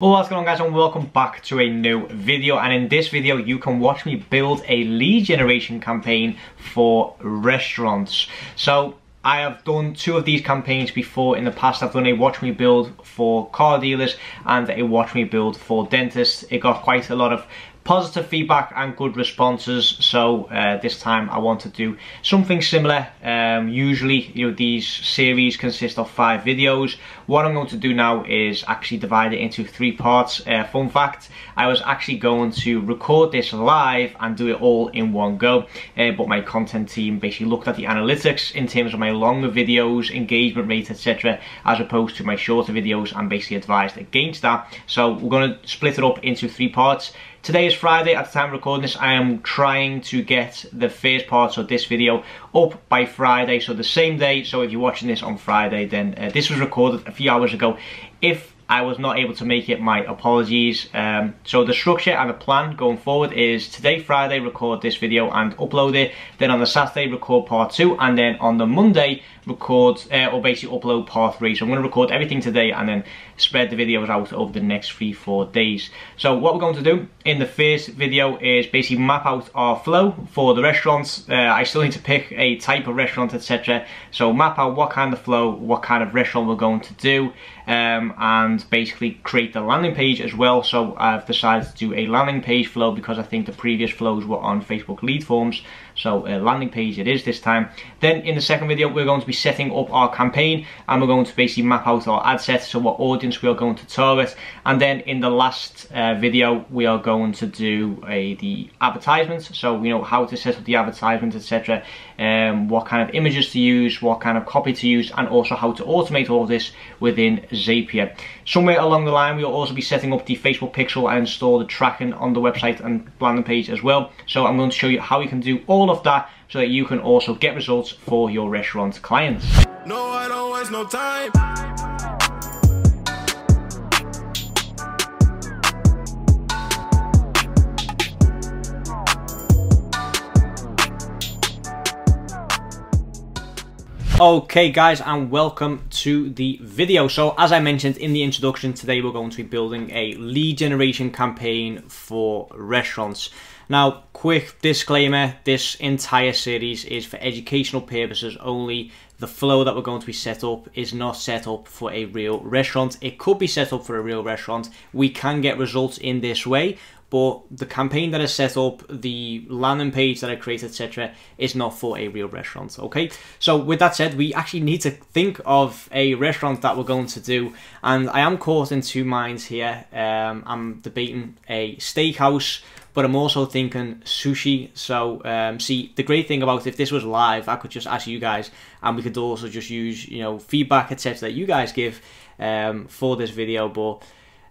Well what's going on guys and welcome back to a new video and in this video you can watch me build a lead generation campaign for restaurants. So I have done two of these campaigns before in the past. I've done a watch me build for car dealers and a watch me build for dentists. It got quite a lot of positive feedback and good responses so uh, this time I want to do something similar. Um, usually you know these series consist of five videos. What I'm going to do now is actually divide it into three parts. Uh, fun fact I was actually going to record this live and do it all in one go. Uh, but my content team basically looked at the analytics in terms of my longer videos engagement rate etc as opposed to my shorter videos and basically advised against that. So we're going to split it up into three parts Today is Friday at the time of recording this. I am trying to get the first part of this video up by Friday, so the same day. So if you're watching this on Friday, then uh, this was recorded a few hours ago. If I was not able to make it, my apologies. Um, so the structure and the plan going forward is today, Friday, record this video and upload it. Then on the Saturday, record part two. And then on the Monday, record uh, or basically upload part three. So I'm going to record everything today and then spread the videos out over the next three, four days. So what we're going to do in the first video is basically map out our flow for the restaurants. Uh, I still need to pick a type of restaurant, etc. So map out what kind of flow, what kind of restaurant we're going to do. Um, and basically create the landing page as well. So I've decided to do a landing page flow because I think the previous flows were on Facebook lead forms. So a landing page it is this time. Then in the second video, we're going to be setting up our campaign and we're going to basically map out our ad set, so what audience we are going to target. And then in the last uh, video, we are going to do a, the advertisements. So, you know, how to set up the advertisements, etc. Um, what kind of images to use, what kind of copy to use, and also how to automate all this within Zapier. Somewhere along the line, we'll also be setting up the Facebook pixel and install the tracking on the website and landing page as well. So I'm going to show you how you can do all of that so that you can also get results for your restaurant clients. No, Okay guys and welcome to the video. So as I mentioned in the introduction today we're going to be building a lead generation campaign for restaurants. Now quick disclaimer this entire series is for educational purposes only. The flow that we're going to be set up is not set up for a real restaurant. It could be set up for a real restaurant. We can get results in this way but the campaign that I set up, the landing page that I create, etc., is not for a real restaurant. Okay, so with that said, we actually need to think of a restaurant that we're going to do, and I am caught in two minds here. Um, I'm debating a steakhouse, but I'm also thinking sushi. So, um, see, the great thing about if this was live, I could just ask you guys, and we could also just use you know feedback, etc., that you guys give um, for this video, but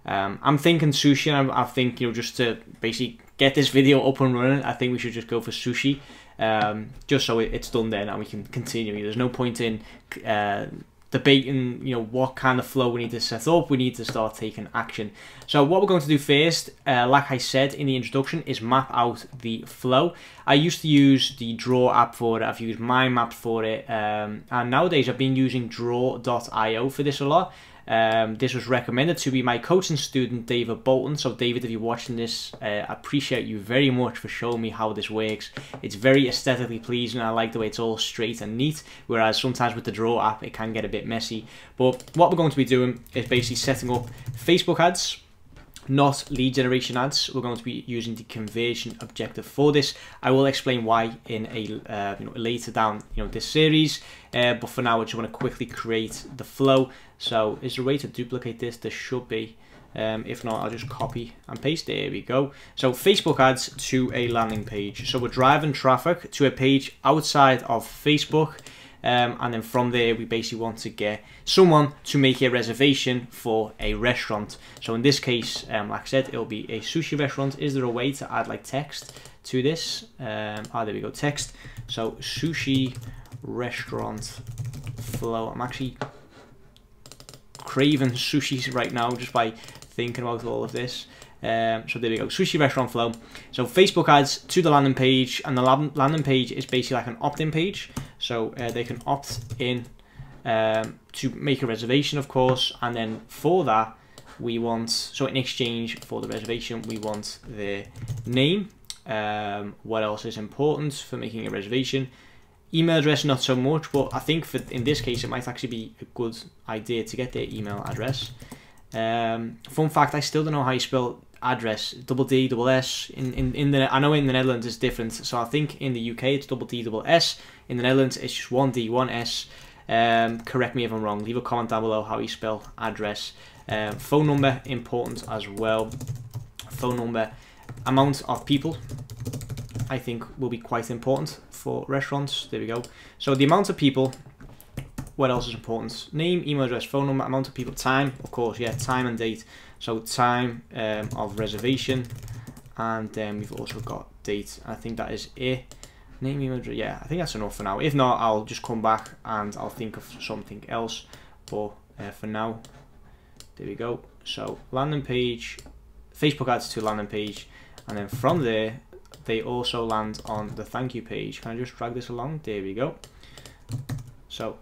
um, I'm thinking sushi. And I, I think you know just to basically get this video up and running, I think we should just go for sushi, um, just so it, it's done then and we can continue. There's no point in uh, debating, you know, what kind of flow we need to set up. We need to start taking action. So what we're going to do first, uh, like I said in the introduction, is map out the flow. I used to use the Draw app for it. I've used Mind Map for it, um, and nowadays I've been using Draw.io for this a lot. Um, this was recommended to be my coaching student, David Bolton. So, David, if you're watching this, uh, I appreciate you very much for showing me how this works. It's very aesthetically pleasing. I like the way it's all straight and neat, whereas sometimes with the Draw app, it can get a bit messy. But what we're going to be doing is basically setting up Facebook ads not lead generation ads. We're going to be using the conversion objective for this. I will explain why in a uh, you know later down you know this series. Uh, but for now, I just want to quickly create the flow. So is there a way to duplicate this? There should be. Um, if not, I'll just copy and paste. There we go. So Facebook ads to a landing page. So we're driving traffic to a page outside of Facebook. Um, and then from there we basically want to get someone to make a reservation for a restaurant so in this case um, like I said it'll be a sushi restaurant is there a way to add like text to this um, ah there we go text so sushi restaurant flow I'm actually craving sushi right now just by thinking about all of this um, so there we go, sushi restaurant flow. So Facebook ads to the landing page, and the landing page is basically like an opt-in page. So uh, they can opt in um, to make a reservation, of course, and then for that, we want, so in exchange for the reservation, we want the name. Um, what else is important for making a reservation? Email address, not so much, but I think for in this case, it might actually be a good idea to get their email address. Um, fun fact, I still don't know how you spell address, double D, double S. In, in, in the I know in the Netherlands it's different, so I think in the UK it's double D, double S. In the Netherlands it's just one D, one S. Um, correct me if I'm wrong. Leave a comment down below how you spell address. Um, phone number important as well. Phone number, amount of people. I think will be quite important for restaurants. There we go. So the amount of people. What else is important? Name, email address, phone number, amount of people, time, of course, yeah, time and date. So time um, of reservation, and then we've also got date. I think that is it. Name, email address, yeah, I think that's enough for now. If not, I'll just come back and I'll think of something else. But uh, for now, there we go. So landing page, Facebook ads to landing page, and then from there, they also land on the thank you page. Can I just drag this along? There we go. So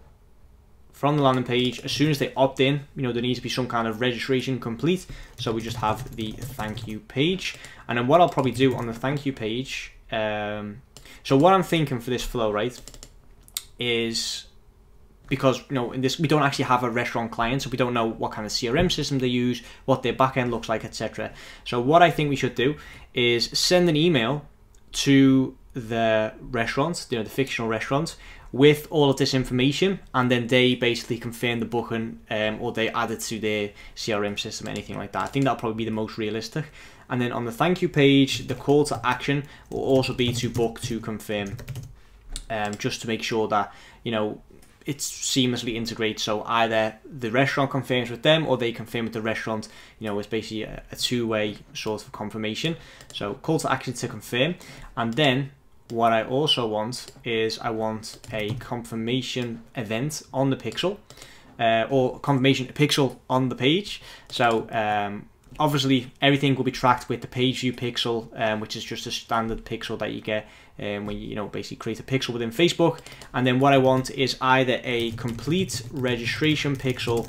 from the landing page, as soon as they opt in, you know, there needs to be some kind of registration complete. So we just have the thank you page. And then what I'll probably do on the thank you page, um, so what I'm thinking for this flow, right, is because you know in this we don't actually have a restaurant client so we don't know what kind of crm system they use what their backend looks like etc so what i think we should do is send an email to the restaurant you know the fictional restaurant with all of this information and then they basically confirm the booking um, or they add it to their CRM system, anything like that. I think that'll probably be the most realistic. And then on the thank you page, the call to action will also be to book to confirm, um, just to make sure that, you know, it's seamlessly integrates. So either the restaurant confirms with them or they confirm with the restaurant. You know, it's basically a, a two-way sort of confirmation. So call to action to confirm. And then what I also want is I want a confirmation event on the pixel uh, or confirmation pixel on the page. So um, obviously everything will be tracked with the page view pixel, um, which is just a standard pixel that you get um, when you, you know basically create a pixel within Facebook. And then what I want is either a complete registration pixel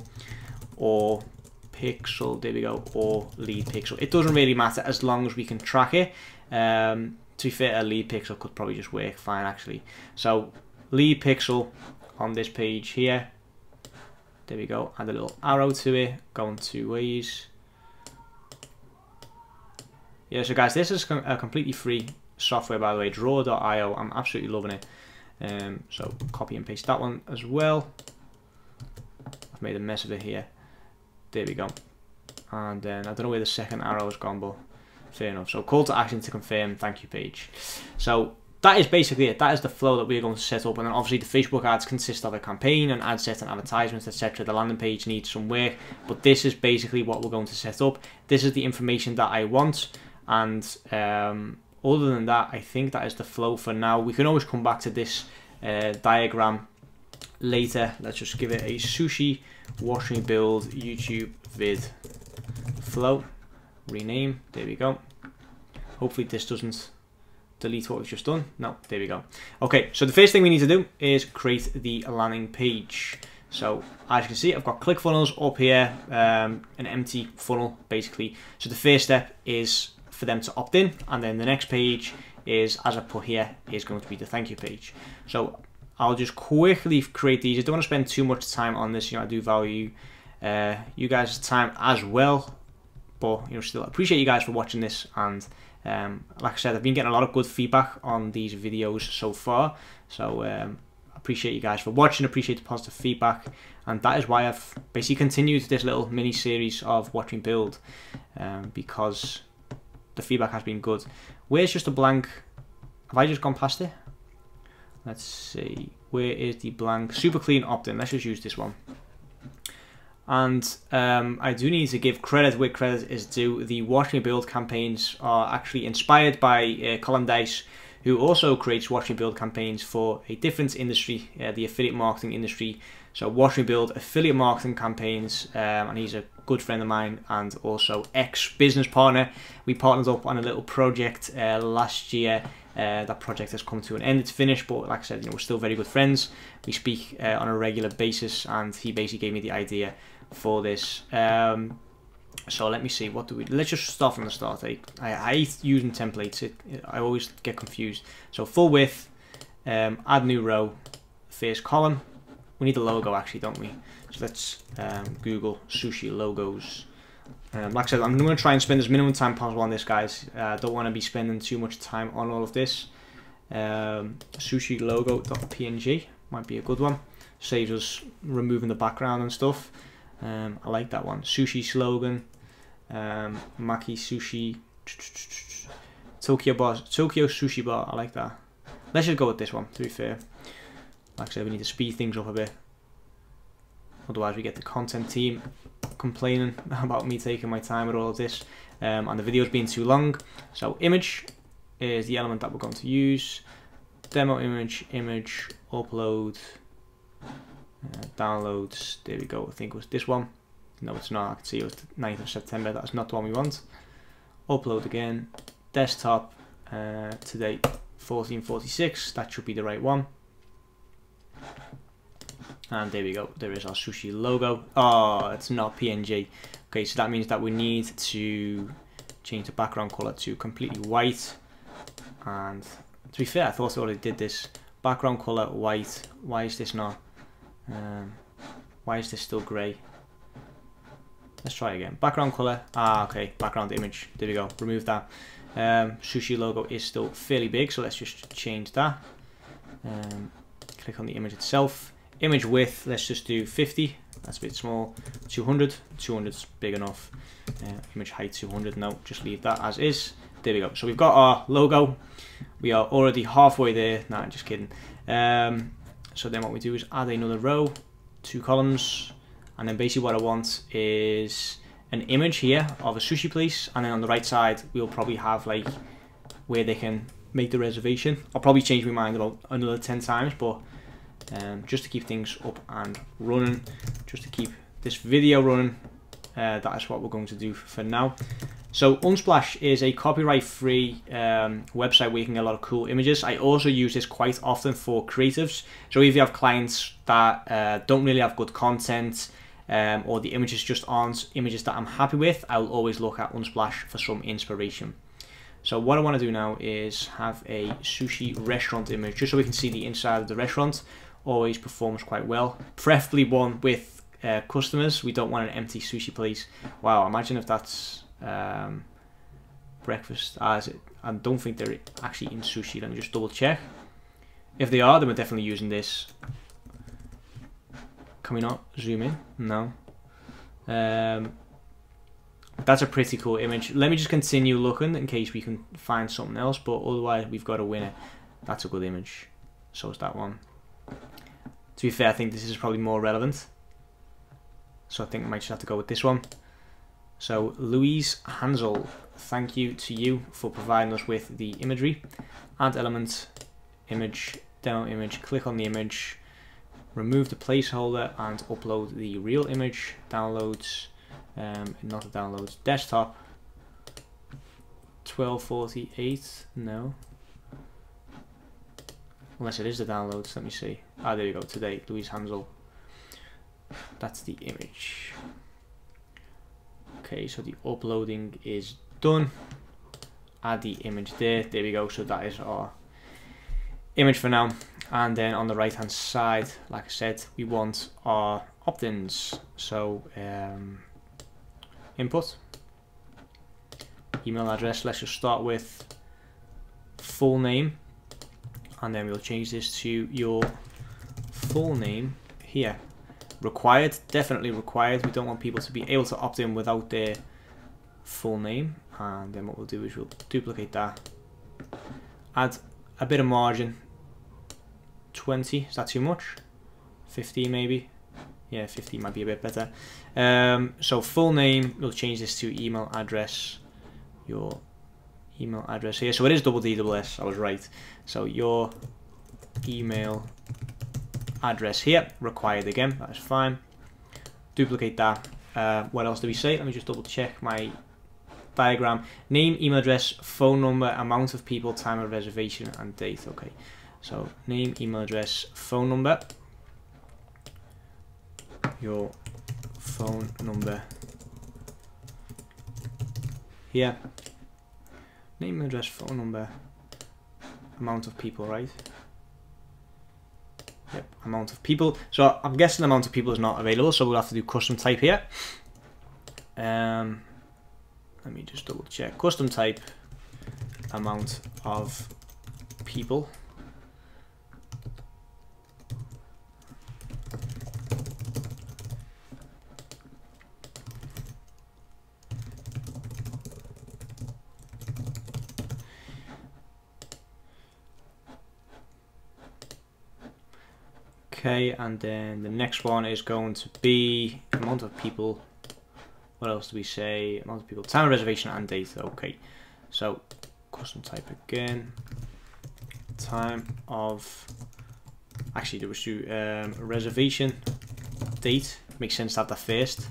or pixel, there we go, or lead pixel. It doesn't really matter as long as we can track it. Um, to fair, a lead pixel could probably just work fine actually. So lead pixel on this page here. There we go. Add a little arrow to it, going two ways. Yeah, so guys, this is a completely free software, by the way, draw.io. I'm absolutely loving it. Um, so copy and paste that one as well. I've made a mess of it here. There we go. And then I don't know where the second arrow has gone, but Fair enough. So call to action to confirm, thank you page. So that is basically it. That is the flow that we're going to set up. And then obviously the Facebook ads consist of a campaign, an ad set and advertisements, etc. The landing page needs some work, but this is basically what we're going to set up. This is the information that I want. And um, other than that, I think that is the flow for now. We can always come back to this uh, diagram later. Let's just give it a sushi watch me build YouTube vid flow rename, there we go. Hopefully this doesn't delete what we've just done. No, there we go. Okay, so the first thing we need to do is create the landing page. So as you can see, I've got ClickFunnels up here, um, an empty funnel basically. So the first step is for them to opt in, and then the next page is, as I put here, is going to be the thank you page. So I'll just quickly create these. I don't want to spend too much time on this. You know, I do value uh, you guys' time as well but you know still appreciate you guys for watching this and um, like I said I've been getting a lot of good feedback on these videos so far so um, appreciate you guys for watching appreciate the positive feedback and that is why I've basically continued this little mini series of watch me build um, because the feedback has been good. Where's just a blank? Have I just gone past it? Let's see. Where is the blank? Super clean opt-in. Let's just use this one. And um, I do need to give credit where credit is due. The Watch Me Build campaigns are actually inspired by uh, Colin Dice, who also creates Watch Me Build campaigns for a different industry, uh, the affiliate marketing industry. So Watch Me Build affiliate marketing campaigns, um, and he's a good friend of mine and also ex-business partner. We partnered up on a little project uh, last year. Uh, that project has come to an end. It's finished, but like I said, you know, we're still very good friends. We speak uh, on a regular basis, and he basically gave me the idea for this. Um, So let me see, what do we, let's just start from the start. I, I, hate using templates, it, it, I always get confused. So full width, um, add new row, first column. We need a logo actually, don't we? So let's um, Google sushi logos. Um, like I said, I'm going to try and spend as minimum time possible on this, guys. Uh, I uh, don't want to be spending too much time on all of this. Um, sushi logo.png might be a good one. Saves us removing the background and stuff. Um, I like that one. Sushi slogan. Um, Maki sushi. Tokyo bar. Tokyo sushi bar. I like that. Let's just go with this one. To be fair, said, we need to speed things up a bit. Otherwise, we get the content team complaining about me taking my time with all of this, um, and the video's being too long. So, image is the element that we're going to use. Demo image, image, upload, uh, downloads. There we go. I think it was this one. No, it's not. I can see it was the 9th of September. That's not the one we want. Upload again. Desktop. Uh, today 1446. That should be the right one. And there we go. There is our sushi logo. Oh, it's not PNG. Okay, so that means that we need to change the background color to completely white. And to be fair, I thought I already did this. Background color white. Why is this not? Um, why is this still grey? Let's try again. Background color. Ah, okay. Background image. There we go. Remove that. Um, sushi logo is still fairly big, so let's just change that. Um, click on the image itself. Image width, let's just do 50. That's a bit small. 200. 200 is big enough. Uh, image height 200. No, just leave that as is. There we go. So we've got our logo. We are already halfway there. Nah, just kidding. Um, so then what we do is add another row, two columns, and then basically what I want is an image here of a sushi place and then on the right side we'll probably have like where they can make the reservation I'll probably change my mind about another 10 times but um, just to keep things up and running just to keep this video running uh, that is what we're going to do for now so Unsplash is a copyright free um, website where you can get a lot of cool images. I also use this quite often for creatives. So if you have clients that uh, don't really have good content, um, or the images just aren't images that I'm happy with, I'll always look at Unsplash for some inspiration. So what I want to do now is have a sushi restaurant image, just so we can see the inside of the restaurant. Always performs quite well, preferably one with uh, customers. We don't want an empty sushi place. Wow, imagine if that's um, breakfast. as it, I don't think they're actually in sushi. Let me just double check. If they are, then we're definitely using this can we not zoom in? No. Um, that's a pretty cool image. Let me just continue looking in case we can find something else, but otherwise we've got a winner. That's a good image. So is that one. To be fair, I think this is probably more relevant. So I think I might just have to go with this one. So Louise Hansel, thank you to you for providing us with the imagery. Add element, image, demo image, click on the image, remove the placeholder and upload the real image downloads um, not downloads desktop 1248 no unless it is the downloads let me see. Ah there you go today Louise Hansel. That's the image. Okay so the uploading is done. Add the image there there we go so that is our image for now. And then on the right hand side like I said we want our opt-ins. So um, input email address let's just start with full name and then we'll change this to your full name here required definitely required we don't want people to be able to opt in without their full name and then what we'll do is we'll duplicate that add a bit of margin 20, is that too much? 50 maybe? Yeah, 50 might be a bit better. Um, so full name, we'll change this to email address, your email address here. So it is double DWS, I was right. So your email address here, required again, that's fine. Duplicate that. Uh, what else do we say? Let me just double check my diagram. Name, email address, phone number, amount of people, time of reservation, and date. Okay. So name, email address, phone number, your phone number, here. Name, address, phone number, amount of people, right? Yep, amount of people. So I'm guessing amount of people is not available, so we'll have to do custom type here. Um, let me just double check. Custom type amount of people. Okay, and then the next one is going to be amount of people. What else do we say? Amount of people, time of reservation and date. Okay, so custom type again. Time of actually there was to um, reservation date. Makes sense to have first.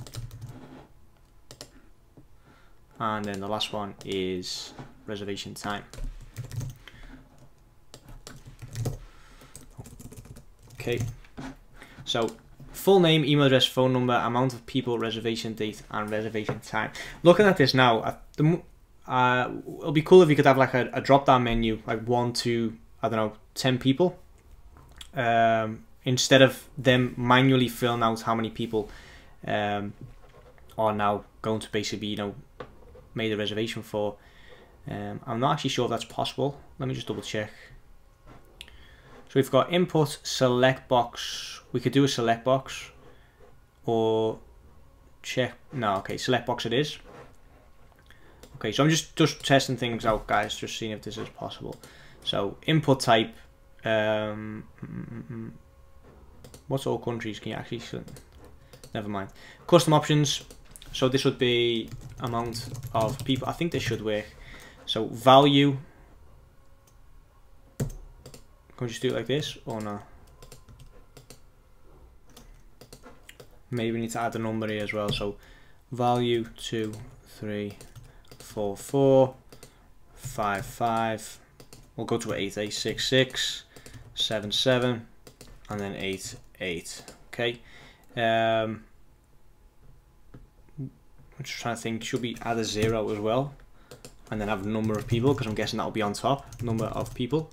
And then the last one is reservation time. Okay. So full name, email address, phone number, amount of people, reservation date, and reservation time. Looking at this now, uh, it'll be cool if you could have like a, a drop down menu, like one to I don't know, ten people, um, instead of them manually filling out how many people um, are now going to basically you know made a reservation for. Um, I'm not actually sure if that's possible. Let me just double check. So we've got input select box. We could do a select box or check. No, okay, select box it is. Okay, so I'm just, just testing things out, guys, just seeing if this is possible. So input type, um, what's all countries can you actually, never mind. Custom options, so this would be amount of people, I think this should work. So value, can we just do it like this or no? Maybe we need to add a number here as well. So value two, three, four, four, five, five. We'll go to eight, eight, six, six, seven, seven, and then eight, eight. Okay. Um, I'm just trying to think. Should we add a zero as well, and then have a number of people? Because I'm guessing that will be on top. Number of people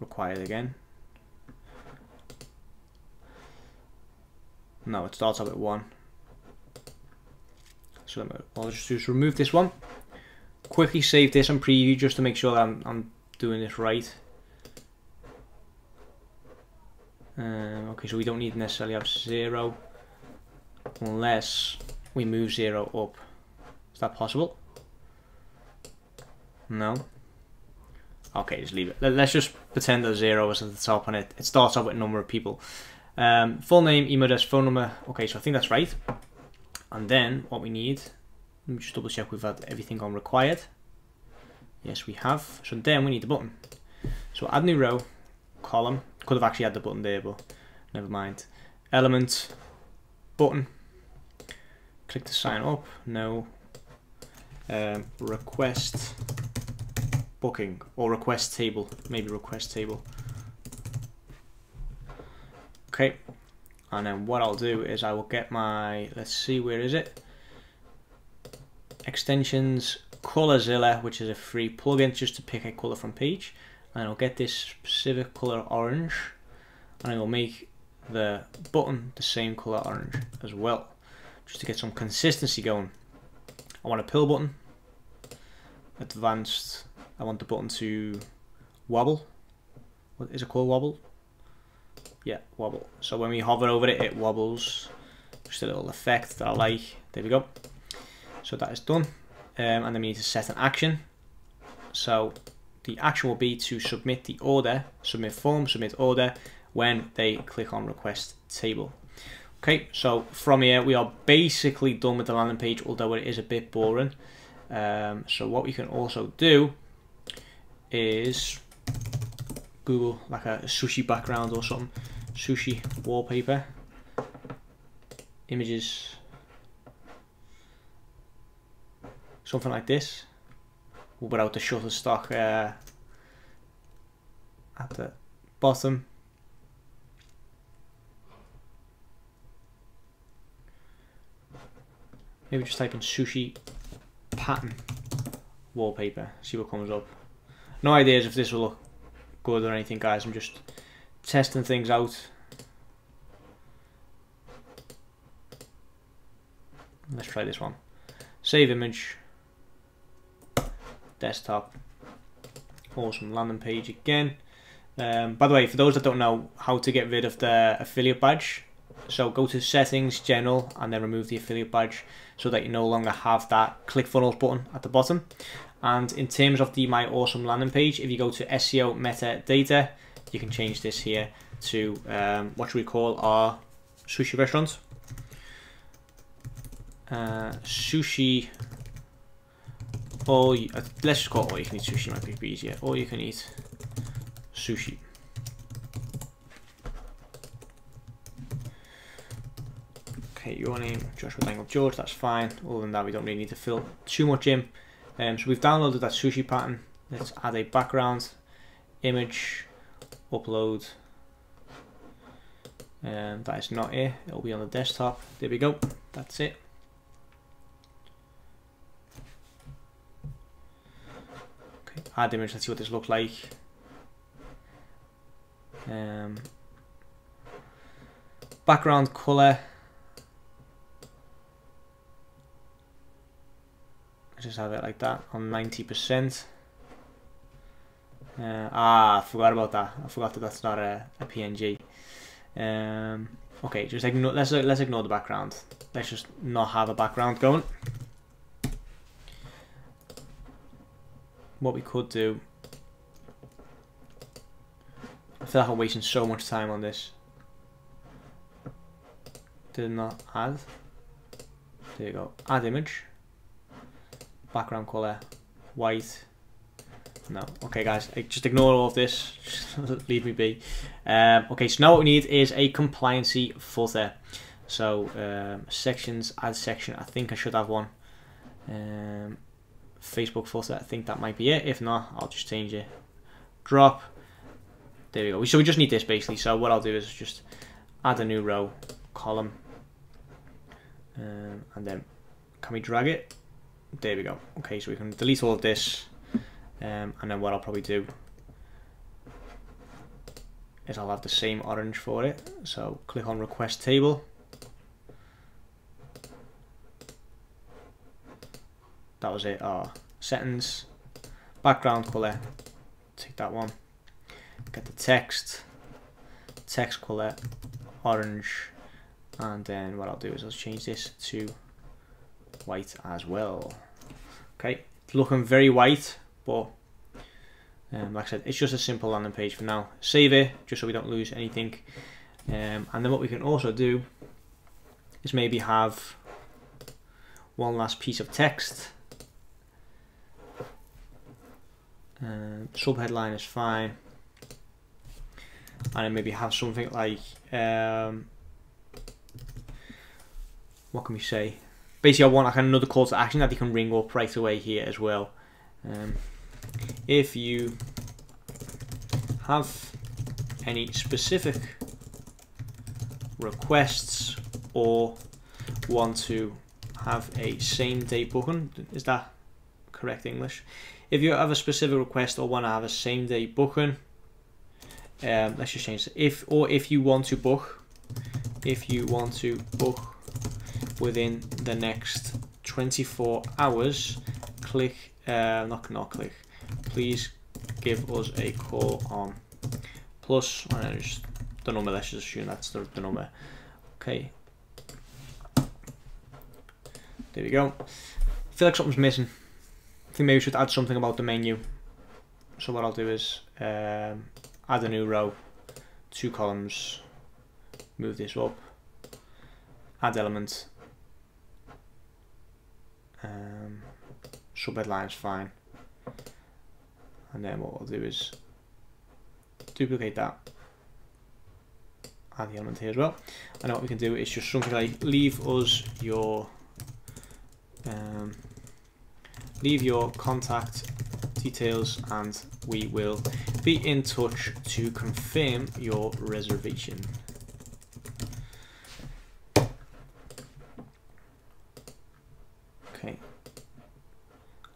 required again. No, it starts up at 1. So I'll just, remove this one. Quickly save this and preview just to make sure that I'm, I'm doing this right. Um, okay, so we don't need necessarily have 0 unless we move 0 up. Is that possible? No. Okay, just leave it. Let's just pretend that zero is at the top and it, it starts off with a number of people. Um, full name, email address, phone number. Okay, so I think that's right. And then what we need, let me just double check we've had everything on required. Yes, we have. So then we need the button. So add new row, column. Could have actually had the button there, but never mind. Element, button. Click to sign up. No. Um, request booking or request table, maybe request table. Okay, and then what I'll do is I will get my, let's see, where is it? Extensions, Colorzilla, which is a free plugin just to pick a color from page. And I'll get this specific color orange, and I will make the button the same color orange as well, just to get some consistency going. I want a pill button, advanced I want the button to wobble. What is it called wobble? Yeah, wobble. So when we hover over it, it wobbles. Just a little effect that I like. There we go. So that is done. Um, and then we need to set an action. So the action will be to submit the order, submit form, submit order when they click on request table. Okay, so from here we are basically done with the landing page, although it is a bit boring. Um, so what we can also do is Google like a sushi background or something, sushi wallpaper, images, something like this, without the Shutterstock uh, at the bottom. Maybe just type in sushi pattern wallpaper, see what comes up. No ideas if this will look good or anything guys, I'm just testing things out. Let's try this one. Save image, desktop, awesome landing page again. Um, by the way, for those that don't know how to get rid of the affiliate badge, so go to settings, general, and then remove the affiliate badge so that you no longer have that ClickFunnels button at the bottom. And in terms of the My Awesome landing page, if you go to SEO metadata, you can change this here to um, what should we call our sushi restaurant. Uh, sushi, all you, uh, let's just call all you can eat sushi, might be easier. All you can eat sushi. Okay, your name, Joshua Daniel George, that's fine. Other than that, we don't really need to fill too much in. Um, so we've downloaded that sushi pattern. Let's add a background, image, upload. Um, that is not here, it'll be on the desktop. There we go, that's it. Okay, add image, let's see what this looks like. Um, background color just have it like that on 90%. Uh, ah, I forgot about that. I forgot that that's not a, a PNG. Um, okay, just ignore. Let's let's ignore the background. Let's just not have a background going. What we could do. I feel like I'm wasting so much time on this. Did not add. There you go. Add image background color white. No. Okay guys just ignore all of this. Leave me be. Um, okay so now what we need is a compliancy footer. So um, sections add section. I think I should have one. Um, Facebook footer. I think that might be it. If not I'll just change it. Drop. There we go. So we just need this basically. So what I'll do is just add a new row column. Um, and then can we drag it there we go. Okay, so we can delete all of this, um, and then what I'll probably do is I'll have the same orange for it. So click on request table. That was it. Oh, settings, background color. Take that one. Get the text, text color, orange, and then what I'll do is I'll change this to white as well. Okay, it's looking very white, but um, like I said, it's just a simple landing page for now. Save it, just so we don't lose anything. Um, and then what we can also do is maybe have one last piece of text. Uh, subheadline is fine. And maybe have something like, um, what can we say? Basically I want like another call to action that they can ring up right away here as well. Um, if you have any specific requests or want to have a same day booking, is that correct English? If you have a specific request or want to have a same day booking, um, let's just change it. If or if you want to book, if you want to book within the next 24 hours, click, uh, not, not click, please give us a call on plus, and just the number, let's just assume that's the, the number. Okay. There we go. I feel like something's missing. I think maybe we should add something about the menu. So what I'll do is um, add a new row, two columns, move this up, add element, um, subheadline is fine. And then what we'll do is duplicate that, add the element here as well. And what we can do is just something like leave us your um, leave your contact details and we will be in touch to confirm your reservation.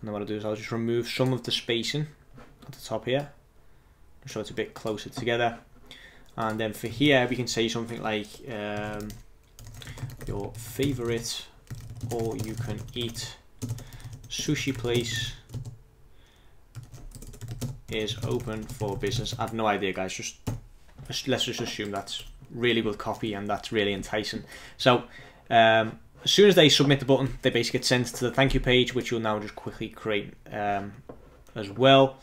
And then what I'll do is I'll just remove some of the spacing at the top here, so it's a bit closer together. And then for here, we can say something like um, your favorite or you can eat sushi place is open for business. I have no idea, guys. Just let's just assume that's really good copy and that's really enticing. So um, as soon as they submit the button, they basically get sent to the thank you page, which you'll now just quickly create um, as well.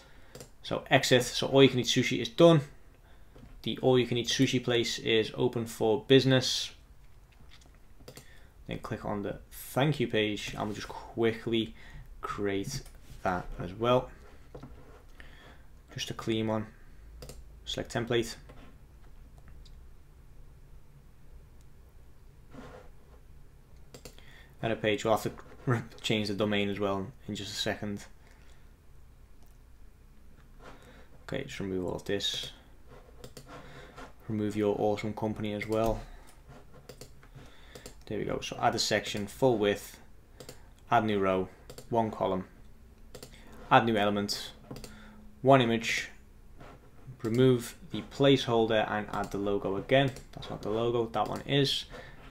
So exit. So all you can eat sushi is done. The all you can eat sushi place is open for business. Then click on the thank you page and we'll just quickly create that as well. Just a clean one. Select template. A page. We'll have to change the domain as well in just a second. Okay, just remove all of this. Remove your awesome company as well. There we go. So add a section, full width, add new row, one column, add new element, one image, remove the placeholder and add the logo again. That's not the logo, that one is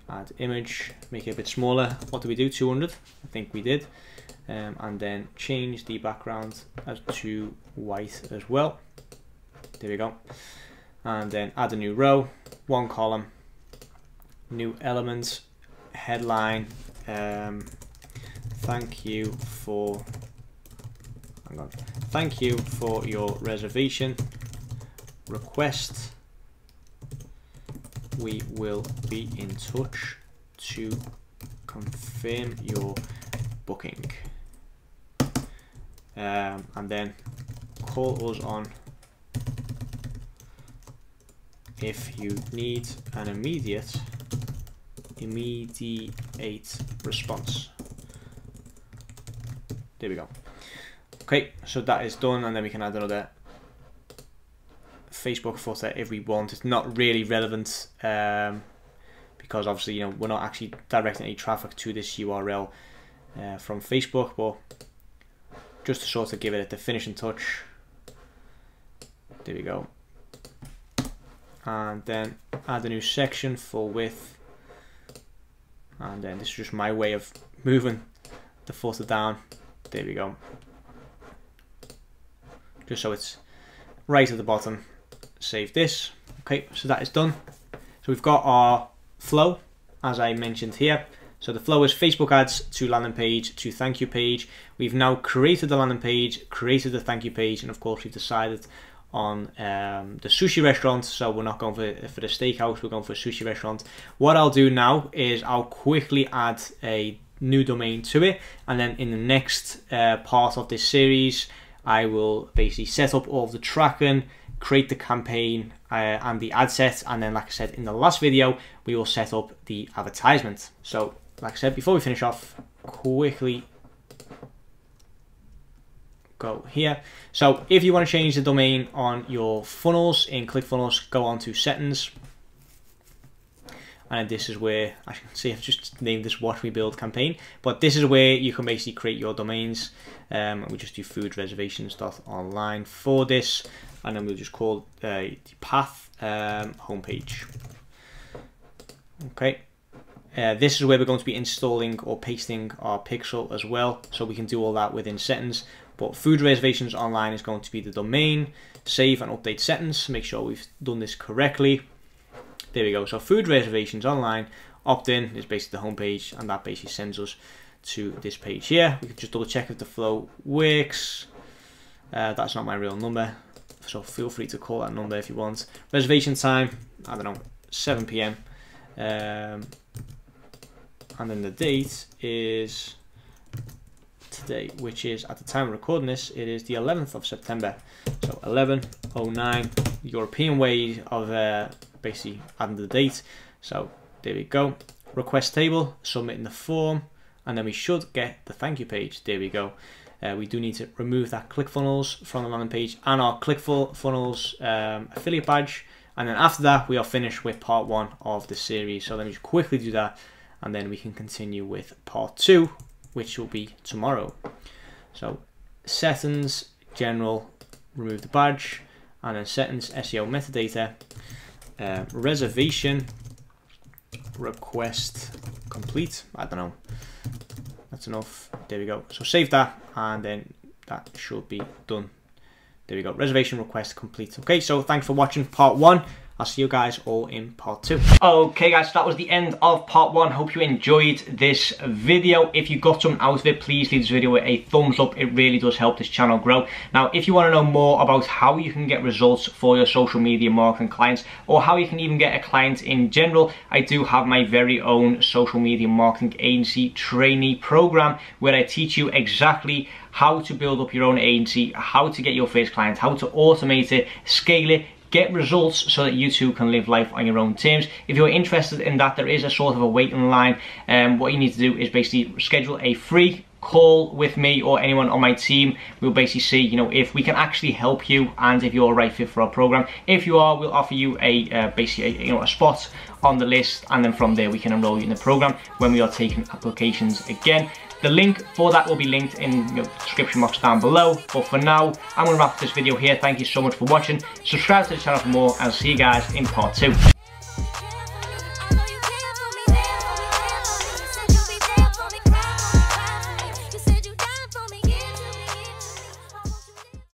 add image, make it a bit smaller. What do we do? 200, I think we did. Um, and then change the background as to white as well. There we go. And then add a new row, one column, new element, headline. Um, thank you for. Hang on. Thank you for your reservation request we will be in touch to confirm your booking. Um, and then call us on if you need an immediate immediate response. There we go. Okay, so that is done and then we can add another Facebook footer if we want. It's not really relevant um, because obviously you know we're not actually directing any traffic to this URL uh, from Facebook, but just to sort of give it the finishing touch. There we go. And then add a new section full width. And then this is just my way of moving the footer down. There we go. Just so it's right at the bottom save this. Okay, so that is done. So we've got our flow, as I mentioned here. So the flow is Facebook ads to landing page to thank you page. We've now created the landing page, created the thank you page, and of course we've decided on um, the sushi restaurant. So we're not going for, for the steakhouse, we're going for a sushi restaurant. What I'll do now is I'll quickly add a new domain to it. And then in the next uh, part of this series, I will basically set up all the tracking, create the campaign uh, and the ad set and then like I said in the last video we will set up the advertisement. So like I said before we finish off quickly go here. So if you want to change the domain on your funnels in ClickFunnels go on to settings and this is where I can see I've just named this watch me build campaign but this is where you can basically create your domains. Um, we just do food reservations online for this and then we'll just call uh, the path um, homepage. Okay. Uh, this is where we're going to be installing or pasting our pixel as well so we can do all that within settings. But food reservations online is going to be the domain. Save and update settings. Make sure we've done this correctly there we go. So food reservations online, opt-in is basically the homepage and that basically sends us to this page here. We can just double check if the flow works. Uh, that's not my real number, so feel free to call that number if you want. Reservation time, I don't know, 7 p.m. Um, and then the date is today, which is at the time of recording this, it is the 11th of September. So 11.09, European way of uh, basically adding the date. So there we go. Request table, submitting the form, and then we should get the thank you page. There we go. Uh, we do need to remove that ClickFunnels from the landing page and our ClickFunnels um, affiliate badge. And then after that, we are finished with part one of the series. So let me just quickly do that, and then we can continue with part two, which will be tomorrow. So settings, general, remove the badge, and then settings, SEO metadata, uh, reservation, request complete. I don't know. That's enough. There we go. So save that and then that should be done. There we go. Reservation request complete. Okay, so thanks for watching part one. I'll see you guys all in part two. Okay guys, that was the end of part one. Hope you enjoyed this video. If you got something out of it, please leave this video a thumbs up. It really does help this channel grow. Now, if you want to know more about how you can get results for your social media marketing clients, or how you can even get a client in general, I do have my very own social media marketing agency trainee program where I teach you exactly how to build up your own agency, how to get your first client, how to automate it, scale it, get results so that you too can live life on your own terms. If you're interested in that, there is a sort of a waiting line. Um, what you need to do is basically schedule a free call with me or anyone on my team. We'll basically see, you know, if we can actually help you and if you're a right fit for our program. If you are, we'll offer you a uh, basically a, you know a spot on the list, and then from there we can enroll you in the program when we are taking applications again. The link for that will be linked in the description box down below. But for now, I'm going to wrap this video here. Thank you so much for watching. Subscribe to the channel for more and see you guys in part two.